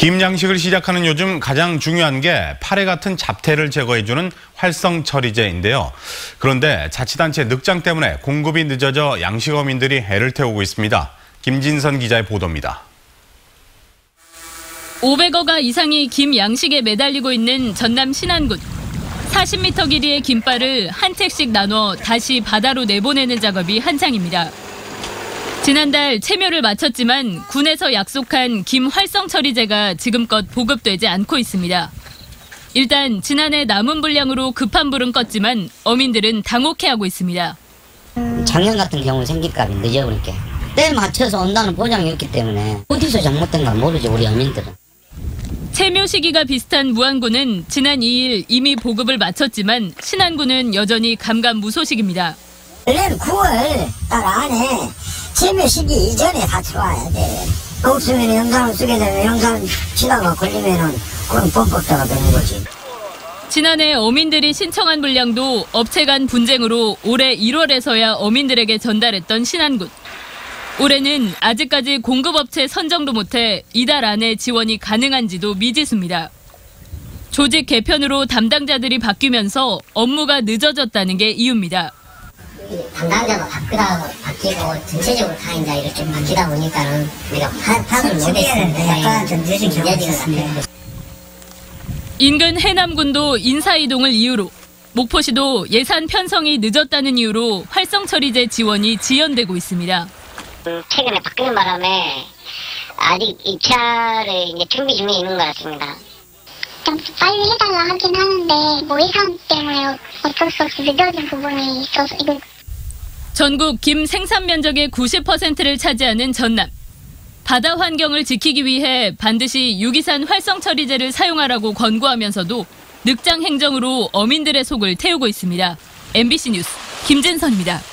김 양식을 시작하는 요즘 가장 중요한 게 파래 같은 잡태를 제거해주는 활성 처리제인데요. 그런데 자치단체 늑장 때문에 공급이 늦어져 양식 어민들이 해를 태우고 있습니다. 김진선 기자의 보도입니다. 500어가 이상이 김 양식에 매달리고 있는 전남 신안군. 40m 길이의 김발을 한 택씩 나눠 다시 바다로 내보내는 작업이 한창입니다. 지난달 체묘를 마쳤지만 군에서 약속한 김 활성 처리제가 지금껏 보급되지 않고 있습니다. 일단 지난해 남은 분량으로 급한 불은 껐지만 어민들은 당혹해하고 있습니다. 작년 같은 경우 생길 값이 늦어버릴게. 때 맞춰서 온다는 보장이 없기 때문에 어디서 잘못된가 모르지 우리 어민들은. 체묘 시기가 비슷한 무안군은 지난 2일 이미 보급을 마쳤지만 신안군은 여전히 감감무소식입니다. 원래는 9월 달 안에 재배 시기 이전에 다 들어와야 돼. 없으면 영상을 쓰게 되면 영상 치다가 걸리면은 그건 범법자가 되는 거지. 지난해 어민들이 신청한 물량도 업체 간 분쟁으로 올해 1월에서야 어민들에게 전달했던 신안군. 올해는 아직까지 공급업체 선정도 못해 이달 안에 지원이 가능한지도 미지수입니다. 조직 개편으로 담당자들이 바뀌면서 업무가 늦어졌다는 게 이유입니다. 담당자가 바뀌다, 바뀌고 전체적으로 다 이제 이렇게 바뀌다 보니까는 우리가 파, 파악을 못했습니다. 약간 좀 늦은 경우가 있었습니다. 인근 해남군도 인사이동을 이유로 목포시도 예산 편성이 늦었다는 이유로 활성 처리제 지원이 지연되고 있습니다. 음, 최근에 바뀌는 바람에 아직 입찰을 이제 준비 중에 있는 것 같습니다. 좀 빨리 해달라 하긴 하는데 뭐 예산 때문에 어쩔 수 없이 늦어진 부분이 있어서 이거 전국 김 생산 면적의 90%를 차지하는 전남. 바다 환경을 지키기 위해 반드시 유기산 활성 처리제를 사용하라고 권고하면서도 늑장 행정으로 어민들의 속을 태우고 있습니다. MBC 뉴스 김진선입니다.